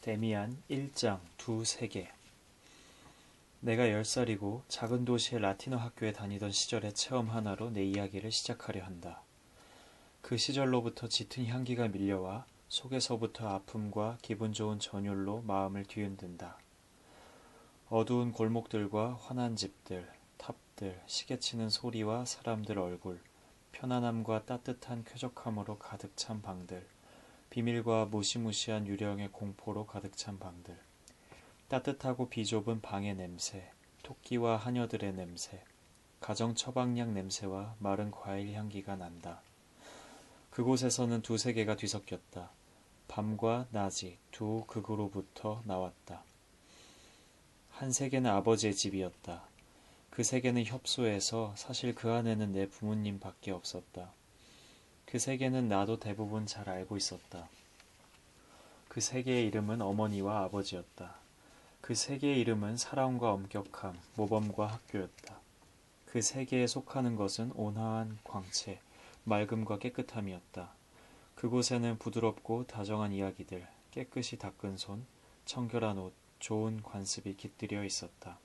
데미안 1장 두 세계 내가 10살이고 작은 도시의 라틴어 학교에 다니던 시절의 체험 하나로 내 이야기를 시작하려 한다. 그 시절로부터 짙은 향기가 밀려와 속에서부터 아픔과 기분 좋은 전율로 마음을 뒤흔든다. 어두운 골목들과 환한 집들, 탑들, 시계치는 소리와 사람들 얼굴, 편안함과 따뜻한 쾌적함으로 가득 찬 방들, 비밀과 무시무시한 유령의 공포로 가득 찬 방들. 따뜻하고 비좁은 방의 냄새, 토끼와 하녀들의 냄새, 가정 처방약 냄새와 마른 과일 향기가 난다. 그곳에서는 두 세계가 뒤섞였다. 밤과 낮이 두 극으로부터 나왔다. 한 세계는 아버지의 집이었다. 그 세계는 협소해서 사실 그 안에는 내 부모님밖에 없었다. 그 세계는 나도 대부분 잘 알고 있었다. 그 세계의 이름은 어머니와 아버지였다. 그 세계의 이름은 사랑과 엄격함, 모범과 학교였다. 그 세계에 속하는 것은 온화한 광채, 맑음과 깨끗함이었다. 그곳에는 부드럽고 다정한 이야기들, 깨끗이 닦은 손, 청결한 옷, 좋은 관습이 깃들여 있었다.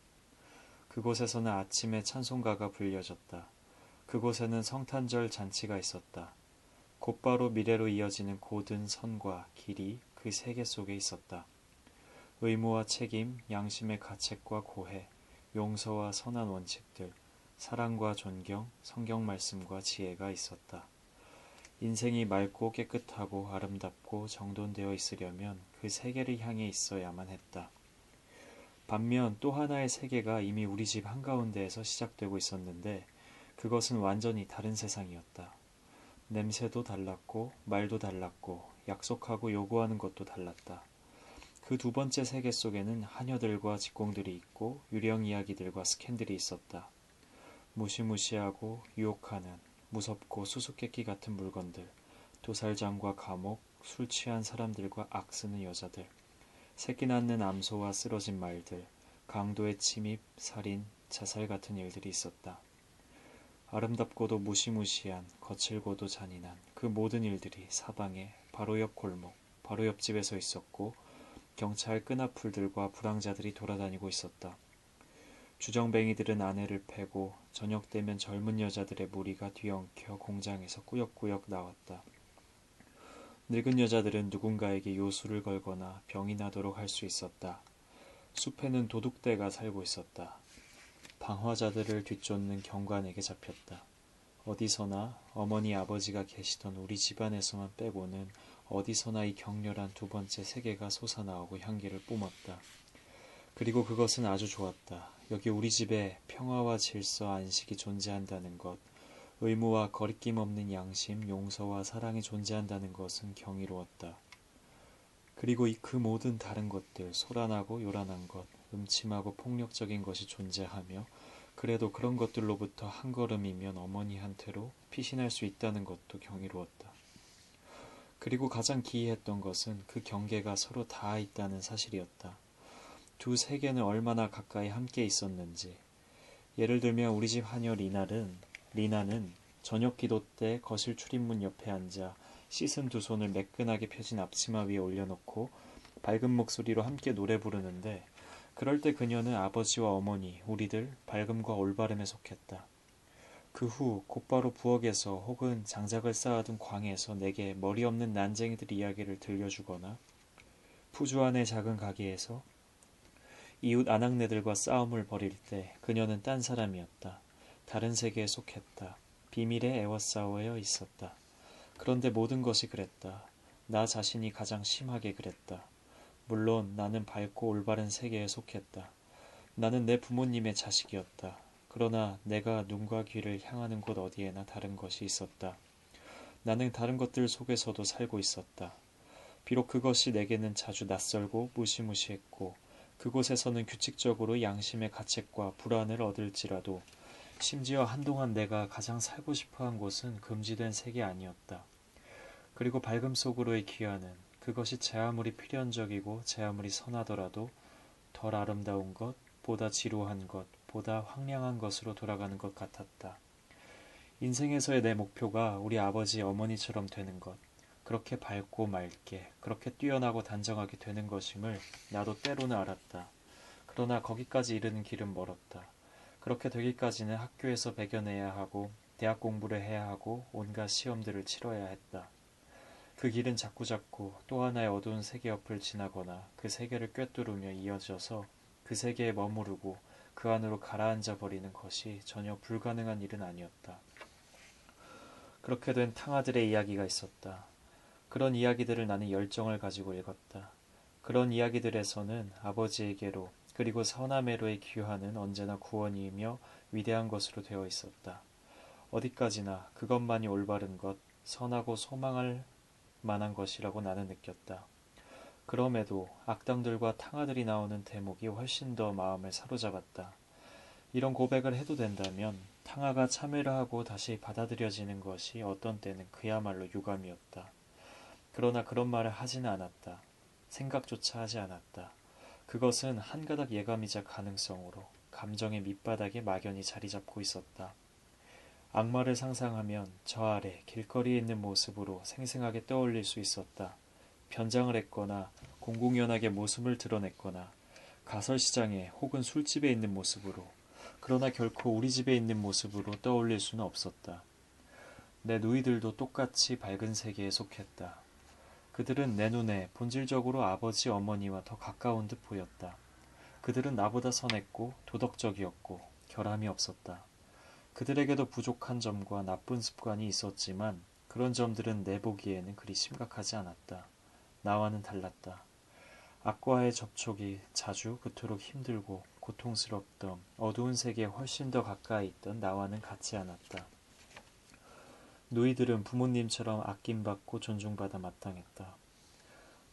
그곳에서는 아침에 찬송가가 불려졌다. 그곳에는 성탄절 잔치가 있었다. 곧바로 미래로 이어지는 고든 선과 길이 그 세계 속에 있었다. 의무와 책임, 양심의 가책과 고해, 용서와 선한 원칙들, 사랑과 존경, 성경 말씀과 지혜가 있었다. 인생이 맑고 깨끗하고 아름답고 정돈되어 있으려면 그 세계를 향해 있어야만 했다. 반면 또 하나의 세계가 이미 우리 집 한가운데에서 시작되고 있었는데 그것은 완전히 다른 세상이었다. 냄새도 달랐고 말도 달랐고 약속하고 요구하는 것도 달랐다. 그 두 번째 세계 속에는 하녀들과 직공들이 있고 유령 이야기들과 스캔들이 있었다. 무시무시하고 유혹하는 무섭고 수수께끼 같은 물건들, 도살장과 감옥, 술 취한 사람들과 악쓰는 여자들, 새끼 낳는 암소와 쓰러진 말들, 강도의 침입, 살인, 자살 같은 일들이 있었다. 아름답고도 무시무시한 거칠고도 잔인한 그 모든 일들이 사방에 바로 옆 골목, 바로 옆집에서 있었고 경찰 끈앞풀들과 불황자들이 돌아다니고 있었다. 주정뱅이들은 아내를 패고 저녁 되면 젊은 여자들의 무리가 뒤엉켜 공장에서 꾸역꾸역 나왔다. 늙은 여자들은 누군가에게 요술을 걸거나 병이 나도록 할 수 있었다. 숲에는 도둑대가 살고 있었다. 방화자들을 뒤쫓는 경관에게 잡혔다. 어디서나 어머니 아버지가 계시던 우리 집안에서만 빼고는 어디서나 이 격렬한 두 번째 세계가 솟아나오고 향기를 뿜었다. 그리고 그것은 아주 좋았다. 여기 우리 집에 평화와 질서, 안식이 존재한다는 것, 의무와 거리낌 없는 양심, 용서와 사랑이 존재한다는 것은 경이로웠다. 그리고 이 그 모든 다른 것들, 소란하고 요란한 것, 음침하고 폭력적인 것이 존재하며 그래도 그런 것들로부터 한 걸음이면 어머니한테로 피신할 수 있다는 것도 경이로웠다. 그리고 가장 기이했던 것은 그 경계가 서로 닿아 있다는 사실이었다. 두 세계는 얼마나 가까이 함께 있었는지. 예를 들면 우리 집 하녀 리나는 리나는 저녁 기도 때 거실 출입문 옆에 앉아 씻은 두 손을 매끈하게 펴진 앞치마 위에 올려놓고 밝은 목소리로 함께 노래 부르는데 그럴 때 그녀는 아버지와 어머니, 우리들 밝음과 올바름에 속했다. 그 후 곧바로 부엌에서 혹은 장작을 쌓아둔 광에서 내게 머리 없는 난쟁이들 이야기를 들려주거나 푸주안의 작은 가게에서 이웃 아낙네들과 싸움을 벌일 때 그녀는 딴 사람이었다. 다른 세계에 속했다. 비밀에 애워싸워 있었다. 그런데 모든 것이 그랬다. 나 자신이 가장 심하게 그랬다. 물론 나는 밝고 올바른 세계에 속했다. 나는 내 부모님의 자식이었다. 그러나 내가 눈과 귀를 향하는 곳 어디에나 다른 것이 있었다. 나는 다른 것들 속에서도 살고 있었다. 비록 그것이 내게는 자주 낯설고 무시무시했고 그곳에서는 규칙적으로 양심의 가책과 불안을 얻을지라도 심지어 한동안 내가 가장 살고 싶어 한 곳은 금지된 세계 아니었다. 그리고 밝음 속으로의 귀환은 그것이 제 아무리 필연적이고 제 아무리 선하더라도 덜 아름다운 것, 보다 지루한 것, 보다 황량한 것으로 돌아가는 것 같았다. 인생에서의 내 목표가 우리 아버지 어머니처럼 되는 것, 그렇게 밝고 맑게, 그렇게 뛰어나고 단정하게 되는 것임을 나도 때로는 알았다. 그러나 거기까지 이르는 길은 멀었다. 그렇게 되기까지는 학교에서 배겨내야 하고, 대학 공부를 해야 하고, 온갖 시험들을 치러야 했다. 그 길은 자꾸자꾸 또 하나의 어두운 세계 옆을 지나거나 그 세계를 꿰뚫으며 이어져서 그 세계에 머무르고 그 안으로 가라앉아 버리는 것이 전혀 불가능한 일은 아니었다. 그렇게 된 탕아들의 이야기가 있었다. 그런 이야기들을 나는 열정을 가지고 읽었다. 그런 이야기들에서는 아버지에게로 그리고 서남해로의 귀환은 언제나 구원이며 위대한 것으로 되어 있었다. 어디까지나 그것만이 올바른 것, 선하고 소망할 만한 것이라고 나는 느꼈다. 그럼에도 악당들과 탕아들이 나오는 대목이 훨씬 더 마음을 사로잡았다. 이런 고백을 해도 된다면 탕아가 참회를 하고 다시 받아들여지는 것이 어떤 때는 그야말로 유감이었다. 그러나 그런 말을 하지는 않았다. 생각조차 하지 않았다. 그것은 한 가닥 예감이자 가능성으로 감정의 밑바닥에 막연히 자리 잡고 있었다. 악마를 상상하면 저 아래 길거리에 있는 모습으로 생생하게 떠올릴 수 있었다. 변장을 했거나 공공연하게 모습을 드러냈거나 가설시장에 혹은 술집에 있는 모습으로 그러나 결코 우리 집에 있는 모습으로 떠올릴 수는 없었다. 내 누이들도 똑같이 밝은 세계에 속했다. 그들은 내 눈에 본질적으로 아버지 어머니와 더 가까운 듯 보였다. 그들은 나보다 선했고 도덕적이었고 결함이 없었다. 그들에게도 부족한 점과 나쁜 습관이 있었지만 그런 점들은 내 보기에는 그리 심각하지 않았다. 나와는 달랐다. 악과의 접촉이 자주 그토록 힘들고 고통스럽던 어두운 세계에 훨씬 더 가까이 있던 나와는 같지 않았다. 누이들은 부모님처럼 아낌받고 존중받아 마땅했다.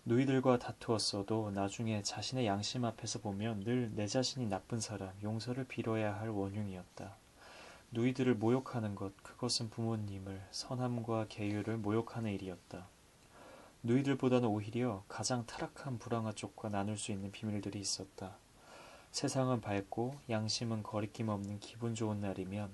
누이들과 다투었어도 나중에 자신의 양심 앞에서 보면 늘 내 자신이 나쁜 사람, 용서를 빌어야 할 원흉이었다. 누이들을 모욕하는 것, 그것은 부모님을, 선함과 계율을 모욕하는 일이었다. 누이들보다는 오히려 가장 타락한 불황아 쪽과 나눌 수 있는 비밀들이 있었다. 세상은 밝고 양심은 거리낌 없는 기분 좋은 날이면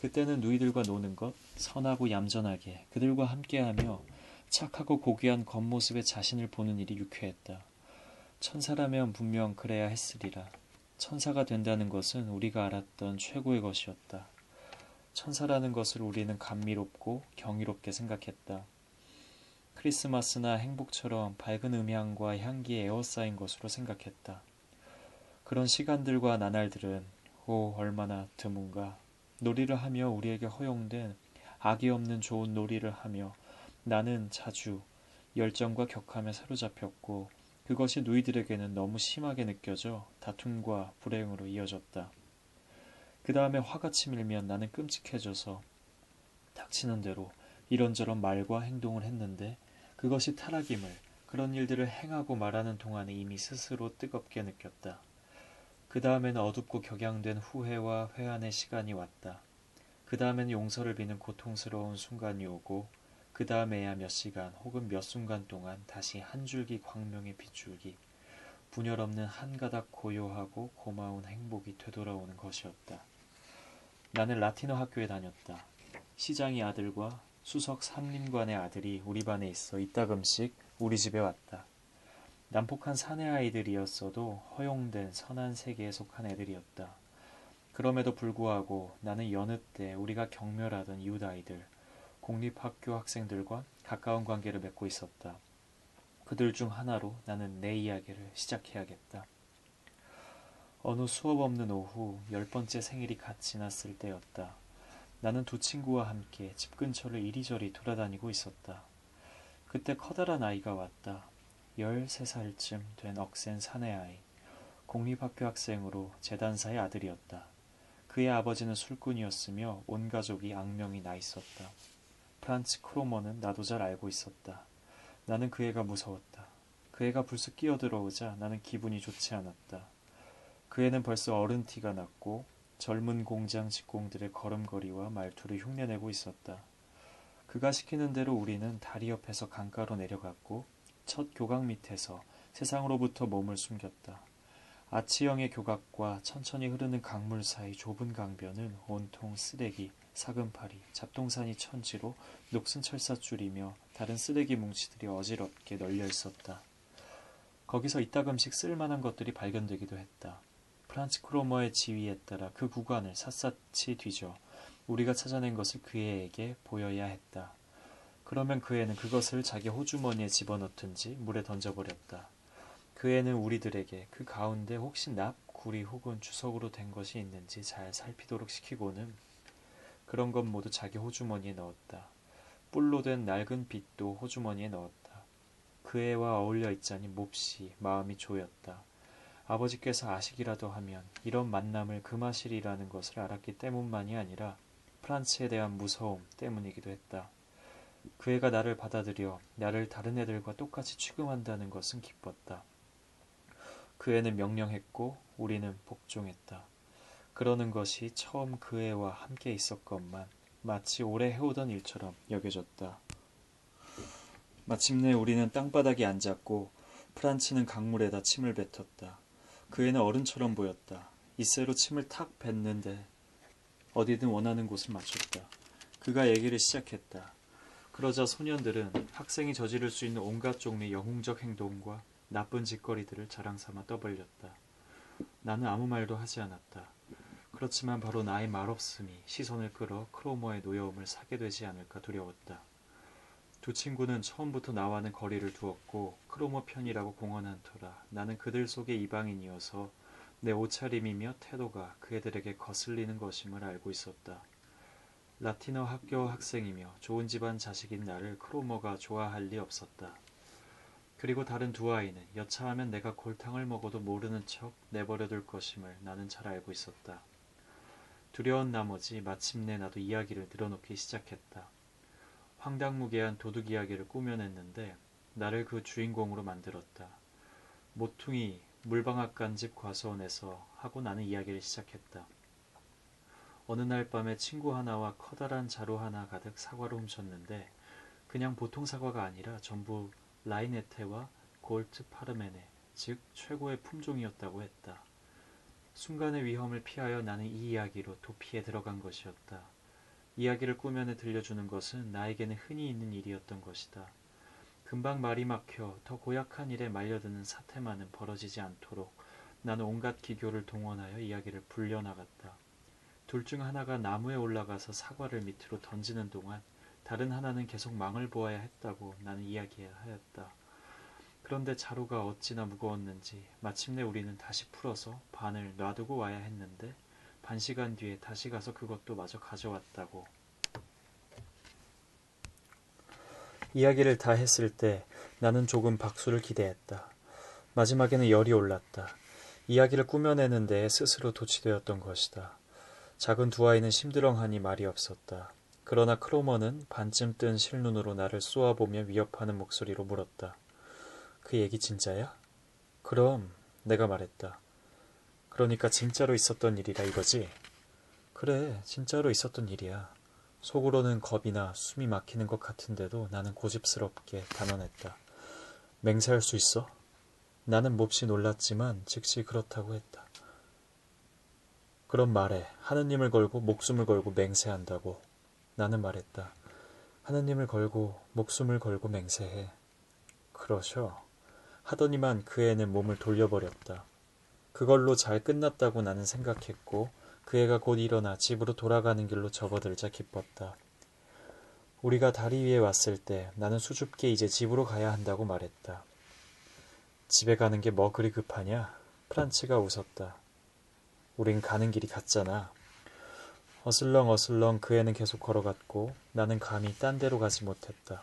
그때는 누이들과 노는 것, 선하고 얌전하게 그들과 함께하며 착하고 고귀한 겉모습의 자신을 보는 일이 유쾌했다. 천사라면 분명 그래야 했으리라. 천사가 된다는 것은 우리가 알았던 최고의 것이었다. 천사라는 것을 우리는 감미롭고 경이롭게 생각했다. 크리스마스나 행복처럼 밝은 음향과 향기에 에워싸인 것으로 생각했다. 그런 시간들과 나날들은 오 얼마나 드문가 놀이를 하며 우리에게 허용된 악이 없는 좋은 놀이를 하며 나는 자주 열정과 격함에 사로잡혔고 그것이 누이들에게는 너무 심하게 느껴져 다툼과 불행으로 이어졌다. 그 다음에 화가 치밀면 나는 끔찍해져서 닥치는 대로 이런저런 말과 행동을 했는데 그것이 타락임을 그런 일들을 행하고 말하는 동안에 이미 스스로 뜨겁게 느꼈다. 그 다음에는 어둡고 격양된 후회와 회한의 시간이 왔다. 그 다음에는 용서를 비는 고통스러운 순간이 오고 그 다음에야 몇 시간 혹은 몇 순간 동안 다시 한 줄기 광명의 빗줄기 분열 없는 한 가닥 고요하고 고마운 행복이 되돌아오는 것이었다. 나는 라틴어 학교에 다녔다. 시장의 아들과 수석 삼림관의 아들이 우리 반에 있어 이따금씩 우리 집에 왔다. 난폭한 사내 아이들이었어도 허용된 선한 세계에 속한 애들이었다. 그럼에도 불구하고 나는 여느 때 우리가 경멸하던 이웃 아이들, 공립학교 학생들과 가까운 관계를 맺고 있었다. 그들 중 하나로 나는 내 이야기를 시작해야겠다. 어느 수업 없는 오후 열 번째 생일이 갓 지났을 때였다. 나는 두 친구와 함께 집 근처를 이리저리 돌아다니고 있었다. 그때 커다란 아이가 왔다. 13살쯤 된 억센 사내 아이. 공립학교 학생으로 재단사의 아들이었다. 그의 아버지는 술꾼이었으며 온 가족이 악명이 나 있었다. 프란츠 크로머는 나도 잘 알고 있었다. 나는 그 애가 무서웠다. 그 애가 불쑥 끼어들어오자 나는 기분이 좋지 않았다. 그 애는 벌써 어른 티가 났고 젊은 공장 직공들의 걸음걸이와 말투를 흉내내고 있었다. 그가 시키는 대로 우리는 다리 옆에서 강가로 내려갔고 첫 교각 밑에서 세상으로부터 몸을 숨겼다. 아치형의 교각과 천천히 흐르는 강물 사이 좁은 강변은 온통 쓰레기, 사금파리, 잡동사니 천지로 녹슨 철사줄이며 다른 쓰레기 뭉치들이 어지럽게 널려 있었다. 거기서 이따금씩 쓸만한 것들이 발견되기도 했다. 프란츠 크로머의 지휘에 따라 그 구간을 샅샅이 뒤져 우리가 찾아낸 것을 그 애에게 보여야 했다. 그러면 그 애는 그것을 자기 호주머니에 집어넣든지 물에 던져버렸다. 그 애는 우리들에게 그 가운데 혹시 납, 구리 혹은 주석으로 된 것이 있는지 잘 살피도록 시키고는 그런 것 모두 자기 호주머니에 넣었다. 뿔로 된 낡은 빗도 호주머니에 넣었다. 그 애와 어울려 있자니 몹시 마음이 조였다. 아버지께서 아시기라도 하면 이런 만남을 금하실이라는 것을 알았기 때문만이 아니라 프란츠에 대한 무서움 때문이기도 했다. 그 애가 나를 받아들여 나를 다른 애들과 똑같이 취급한다는 것은 기뻤다. 그 애는 명령했고 우리는 복종했다. 그러는 것이 처음 그 애와 함께 있었건만 마치 오래 해오던 일처럼 여겨졌다. 마침내 우리는 땅바닥에 앉았고 프란츠는 강물에다 침을 뱉었다. 그 애는 어른처럼 보였다. 이새로 침을 탁 뱉는데 어디든 원하는 곳을 맞췄다. 그가 얘기를 시작했다. 그러자 소년들은 학생이 저지를 수 있는 온갖 종류의 영웅적 행동과 나쁜 짓거리들을 자랑삼아 떠벌렸다. 나는 아무 말도 하지 않았다. 그렇지만 바로 나의 말없음이 시선을 끌어 크로머의 노여움을 사게 되지 않을까 두려웠다. 두 친구는 처음부터 나와는 거리를 두었고 크로머 편이라고 공언한 터라 나는 그들 속의 이방인이어서 내 옷차림이며 태도가 그 애들에게 거슬리는 것임을 알고 있었다. 라틴어 학교 학생이며 좋은 집안 자식인 나를 크로머가 좋아할 리 없었다. 그리고 다른 두 아이는 여차하면 내가 골탕을 먹어도 모르는 척 내버려둘 것임을 나는 잘 알고 있었다. 두려운 나머지 마침내 나도 이야기를 늘어놓기 시작했다. 황당무계한 도둑 이야기를 꾸며냈는데 나를 그 주인공으로 만들었다. 모퉁이 물방앗 간집 과수원에서 하고 나는 이야기를 시작했다. 어느 날 밤에 친구 하나와 커다란 자루 하나 가득 사과를 훔쳤는데 그냥 보통 사과가 아니라 전부 라이네테와 골트 파르메네, 즉 최고의 품종이었다고 했다. 순간의 위험을 피하여 나는 이 이야기로 도피에 들어간 것이었다. 이야기를 꾸며내 들려주는 것은 나에게는 흔히 있는 일이었던 것이다. 금방 말이 막혀 더 고약한 일에 말려드는 사태만은 벌어지지 않도록 나는 온갖 기교를 동원하여 이야기를 불려나갔다. 둘 중 하나가 나무에 올라가서 사과를 밑으로 던지는 동안 다른 하나는 계속 망을 보아야 했다고 나는 이야기하였다. 그런데 자루가 어찌나 무거웠는지 마침내 우리는 다시 풀어서 반을 놔두고 와야 했는데 반 시간 뒤에 다시 가서 그것도 마저 가져왔다고. 이야기를 다 했을 때 나는 조금 박수를 기대했다. 마지막에는 열이 올랐다. 이야기를 꾸며내는 데 스스로 도취되었던 것이다. 작은 두 아이는 심드렁하니 말이 없었다. 그러나 크로머는 반쯤 뜬 실눈으로 나를 쏘아보며 위협하는 목소리로 물었다. 그 얘기 진짜야? 그럼 내가 말했다. 그러니까 진짜로 있었던 일이라 이거지? 그래, 진짜로 있었던 일이야. 속으로는 겁이나 숨이 막히는 것 같은데도 나는 고집스럽게 단언했다. 맹세할 수 있어? 나는 몹시 놀랐지만 즉시 그렇다고 했다. 그럼 말해. 하느님을 걸고 목숨을 걸고 맹세한다고. 나는 말했다. 하느님을 걸고 목숨을 걸고 맹세해. 그러셔. 하더니만 그 애는 몸을 돌려버렸다. 그걸로 잘 끝났다고 나는 생각했고 그 애가 곧 일어나 집으로 돌아가는 길로 접어들자 기뻤다. 우리가 다리 위에 왔을 때 나는 수줍게 이제 집으로 가야 한다고 말했다. 집에 가는 게 뭐 그리 급하냐? 프란츠가 웃었다. 우린 가는 길이 같잖아. 어슬렁 어슬렁 그 애는 계속 걸어갔고 나는 감히 딴 데로 가지 못했다.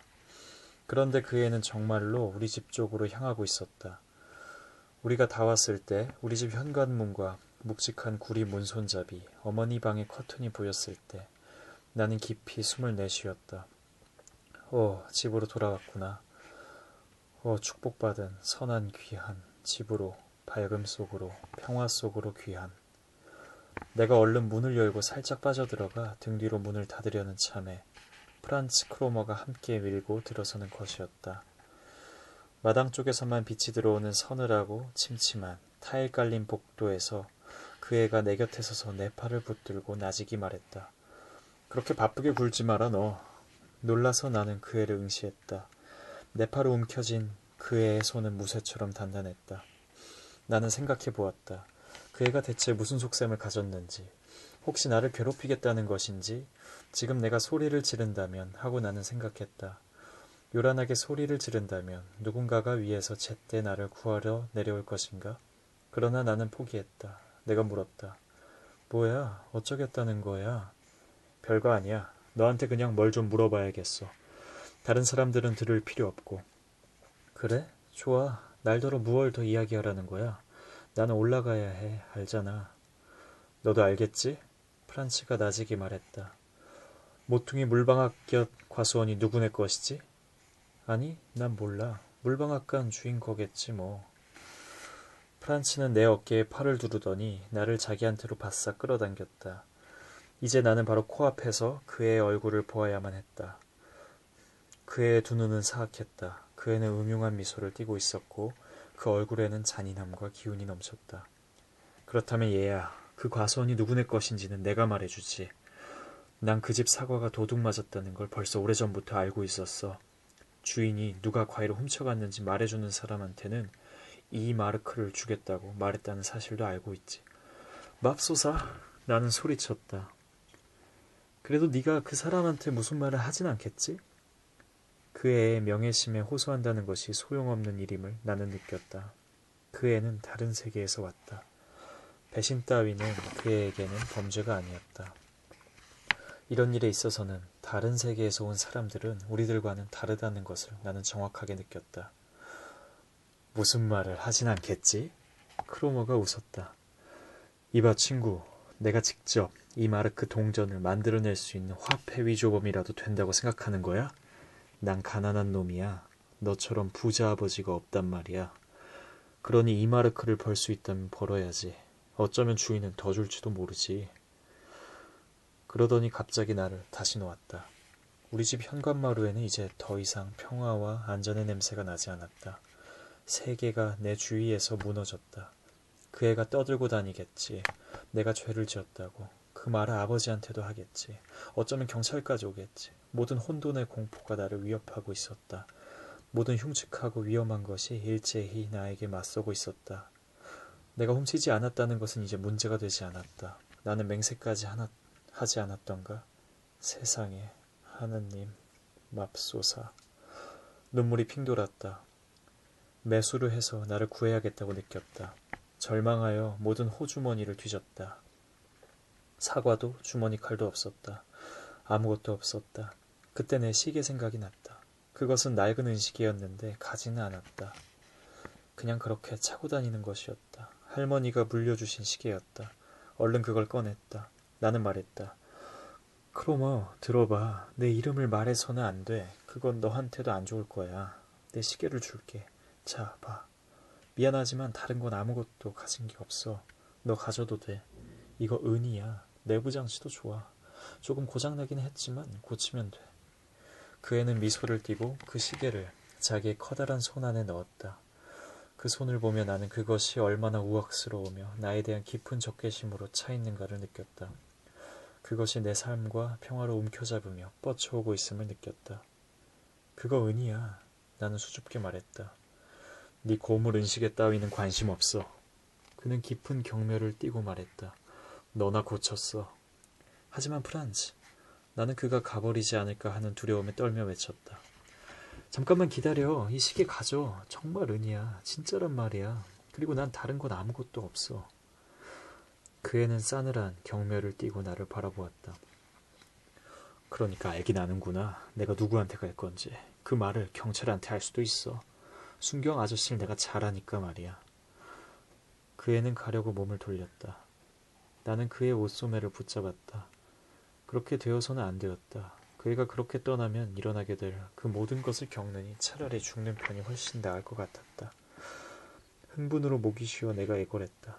그런데 그 애는 정말로 우리 집 쪽으로 향하고 있었다. 우리가 다 왔을 때 우리 집 현관문과 묵직한 구리 문손잡이, 어머니 방의 커튼이 보였을 때 나는 깊이 숨을 내쉬었다. 어, 집으로 돌아왔구나. 어, 축복받은 선한 귀한 집으로 밝음 속으로 평화 속으로 귀한 내가 얼른 문을 열고 살짝 빠져들어가 등 뒤로 문을 닫으려는 참에 프란츠 크로머가 함께 밀고 들어서는 것이었다. 마당 쪽에서만 빛이 들어오는 서늘하고 침침한 타일 깔린 복도에서 그 애가 내 곁에 서서 내 팔을 붙들고 나지기 말했다. 그렇게 바쁘게 굴지 마라 너. 놀라서 나는 그 애를 응시했다. 내 팔을 움켜쥔 그 애의 손은 무쇠처럼 단단했다. 나는 생각해 보았다. 그 애가 대체 무슨 속셈을 가졌는지, 혹시 나를 괴롭히겠다는 것인지, 지금 내가 소리를 지른다면 하고 나는 생각했다. 요란하게 소리를 지른다면 누군가가 위에서 제때 나를 구하려 내려올 것인가? 그러나 나는 포기했다. 내가 물었다. 뭐야? 어쩌겠다는 거야? 별거 아니야. 너한테 그냥 뭘 좀 물어봐야겠어. 다른 사람들은 들을 필요 없고. 그래? 좋아. 날더러 무얼 더 이야기하라는 거야? 나는 올라가야 해. 알잖아. 너도 알겠지? 프란치가 나지게 말했다. 모퉁이 물방앗 곁 과수원이 누구네 것이지? 아니, 난 몰라. 물방앗간 주인 거겠지 뭐. 프란치는 내 어깨에 팔을 두르더니 나를 자기한테로 바싹 끌어당겼다. 이제 나는 바로 코앞에서 그의 얼굴을 보아야만 했다. 그의 두 눈은 사악했다. 그 애는 음흉한 미소를 띠고 있었고 그 얼굴에는 잔인함과 기운이 넘쳤다. 그렇다면 얘야, 그 과수원이 누구네 것인지는 내가 말해주지. 난 그 집 사과가 도둑 맞았다는 걸 벌써 오래전부터 알고 있었어. 주인이 누가 과일을 훔쳐갔는지 말해주는 사람한테는 이 마르크를 주겠다고 말했다는 사실도 알고 있지. 맙소사, 나는 소리쳤다. 그래도 네가 그 사람한테 무슨 말을 하진 않겠지? 그 애의 명예심에 호소한다는 것이 소용없는 일임을 나는 느꼈다. 그 애는 다른 세계에서 왔다. 배신 따위는 그 애에게는 범죄가 아니었다. 이런 일에 있어서는 다른 세계에서 온 사람들은 우리들과는 다르다는 것을 나는 정확하게 느꼈다. 무슨 말을 하진 않겠지? 크로머가 웃었다. 이봐 친구, 내가 직접 이 마르크 동전을 만들어낼 수 있는 화폐 위조범이라도 된다고 생각하는 거야? 난 가난한 놈이야. 너처럼 부자 아버지가 없단 말이야. 그러니 이 마르크를 벌 수 있다면 벌어야지. 어쩌면 주인은 더 줄지도 모르지. 그러더니 갑자기 나를 다시 놓았다. 우리 집 현관마루에는 이제 더 이상 평화와 안전의 냄새가 나지 않았다. 세계가 내 주위에서 무너졌다. 그 애가 떠들고 다니겠지. 내가 죄를 지었다고. 그 말을 아버지한테도 하겠지. 어쩌면 경찰까지 오겠지. 모든 혼돈의 공포가 나를 위협하고 있었다. 모든 흉측하고 위험한 것이 일제히 나에게 맞서고 있었다. 내가 훔치지 않았다는 것은 이제 문제가 되지 않았다. 나는 맹세까지 하나, 하지 않았던가? 세상에, 하느님, 맙소사. 눈물이 핑 돌았다. 매수를 해서 나를 구해야겠다고 느꼈다. 절망하여 모든 호주머니를 뒤졌다. 사과도 주머니 칼도 없었다. 아무것도 없었다. 그때 내 시계 생각이 났다. 그것은 낡은 은시계였는데 가지는 않았다. 그냥 그렇게 차고 다니는 것이었다. 할머니가 물려주신 시계였다. 얼른 그걸 꺼냈다. 나는 말했다. 크로머, 들어봐. 내 이름을 말해서는 안 돼. 그건 너한테도 안 좋을 거야. 내 시계를 줄게. 자, 봐. 미안하지만 다른 건 아무것도 가진 게 없어. 너 가져도 돼. 이거 은이야. 내부 장치도 좋아. 조금 고장나긴 했지만 고치면 돼. 그 애는 미소를 띠고 그 시계를 자기의 커다란 손 안에 넣었다. 그 손을 보며 나는 그것이 얼마나 우악스러우며 나에 대한 깊은 적개심으로 차 있는가를 느꼈다. 그것이 내 삶과 평화로 움켜잡으며 뻗쳐오고 있음을 느꼈다. 그거 은이야. 나는 수줍게 말했다. 네 고물 은식에 따위는 관심 없어. 그는 깊은 경멸을 띠고 말했다. 너나 고쳤어. 하지만 프란츠, 나는 그가 가버리지 않을까 하는 두려움에 떨며 외쳤다. 잠깐만 기다려. 이 시계 가져. 정말 은이야. 진짜란 말이야. 그리고 난 다른 건 아무것도 없어. 그 애는 싸늘한 경멸을 띠고 나를 바라보았다. 그러니까 알긴 아는구나. 내가 누구한테 갈 건지. 그 말을 경찰한테 할 수도 있어. 순경 아저씨를 내가 잘 아니까 말이야. 그 애는 가려고 몸을 돌렸다. 나는 그의 옷소매를 붙잡았다. 그렇게 되어서는 안 되었다. 그 애가 그렇게 떠나면 일어나게 될 그 모든 것을 겪느니 차라리 죽는 편이 훨씬 나을 것 같았다. 흥분으로 목이 쉬어 내가 애걸했다.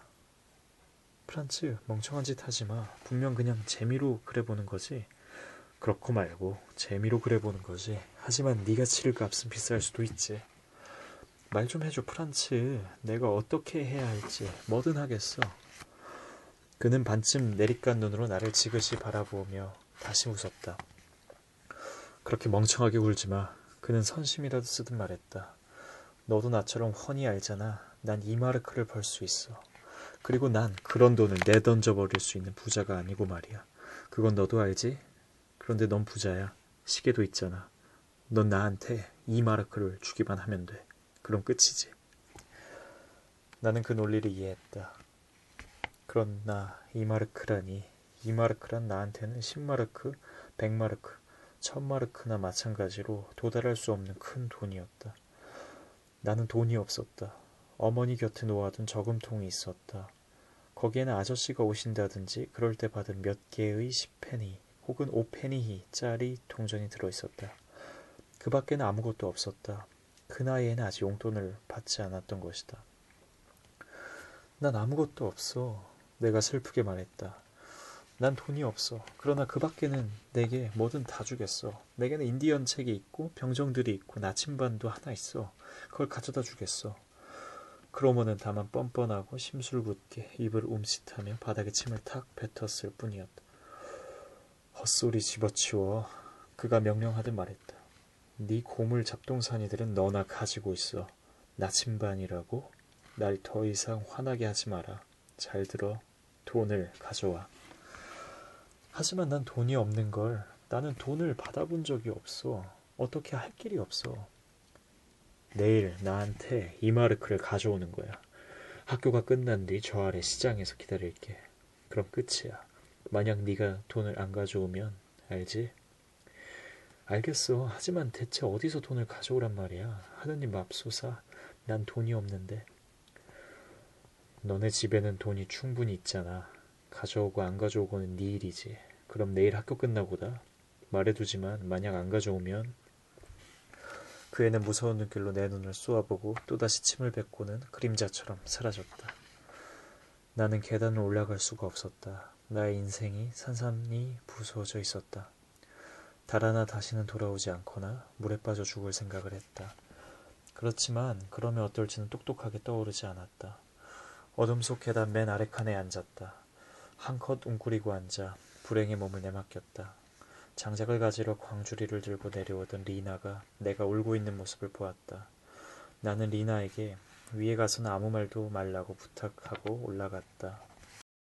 프란츠, 멍청한 짓 하지 마. 분명 그냥 재미로 그래보는 거지. 그렇고 말고 재미로 그래보는 거지. 하지만 네가 치를 값은 비쌀 수도 있지. 말 좀 해줘, 프란츠. 내가 어떻게 해야 할지 뭐든 하겠어. 그는 반쯤 내리깐 눈으로 나를 지그시 바라보며 다시 웃었다. 그렇게 멍청하게 울지 마. 그는 선심이라도 쓰듯 말했다. 너도 나처럼 훤히 알잖아. 난 이마르크를 벌 수 있어. 그리고 난 그런 돈을 내던져 버릴 수 있는 부자가 아니고 말이야. 그건 너도 알지? 그런데 넌 부자야. 시계도 있잖아. 넌 나한테 이 마르크를 주기만 하면 돼. 그럼 끝이지. 나는 그 논리를 이해했다. 그러나 이마르크라니 이마르크란 나한테는 10마르크, 100마르크, 1000마르크나 마찬가지로 도달할 수 없는 큰 돈이었다. 나는 돈이 없었다. 어머니 곁에 놓아둔 저금통이 있었다. 거기에는 아저씨가 오신다든지 그럴 때 받은 몇 개의 10페니 혹은 5페니 짜리 동전이 들어있었다. 그 밖에는 아무것도 없었다. 그 나이에는 아직 용돈을 받지 않았던 것이다. 난 아무것도 없어. 내가 슬프게 말했다. 난 돈이 없어. 그러나 그 밖에는 내게 뭐든 다 주겠어. 내게는 인디언 책이 있고 병정들이 있고 나침반도 하나 있어. 그걸 가져다 주겠어. 크로머는 다만 뻔뻔하고 심술궂게 입을 움찔하며 바닥에 침을 탁 뱉었을 뿐이었다. 헛소리 집어치워. 그가 명령하듯 말했다. 네 고물 잡동사니들은 너나 가지고 있어. 나침반이라고? 날 더 이상 화나게 하지 마라. 잘 들어. 돈을 가져와. 하지만 난 돈이 없는 걸 나는 돈을 받아본 적이 없어. 어떻게 할 길이 없어. 내일 나한테 이마르크를 가져오는 거야. 학교가 끝난 뒤 저 아래 시장에서 기다릴게. 그럼 끝이야. 만약 네가 돈을 안 가져오면 알지? 알겠어. 하지만 대체 어디서 돈을 가져오란 말이야. 하느님 맙소사. 난 돈이 없는데. 너네 집에는 돈이 충분히 있잖아. 가져오고 안 가져오고는 네 일이지. 그럼 내일 학교 끝나고다. 말해두지만 만약 안 가져오면 그 애는 무서운 눈길로 내 눈을 쏘아보고 또다시 침을 뱉고는 그림자처럼 사라졌다. 나는 계단을 올라갈 수가 없었다. 나의 인생이 산산이 부서져 있었다. 달아나 다시는 돌아오지 않거나 물에 빠져 죽을 생각을 했다. 그렇지만 그러면 어떨지는 똑똑하게 떠오르지 않았다. 어둠 속 계단 맨 아래 칸에 앉았다. 한컷 웅크리고 앉아 불행의 몸을 내맡겼다. 장작을 가지러 광주리를 들고 내려오던 리나가 내가 울고 있는 모습을 보았다. 나는 리나에게 위에 가서는 아무 말도 말라고 부탁하고 올라갔다.